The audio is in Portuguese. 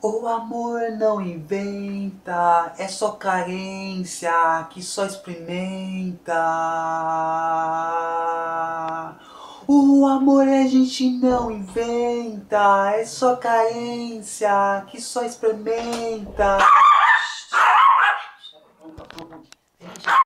O amor não inventa, é só carência que só experimenta. O amor a gente não inventa, é só carência que só experimenta.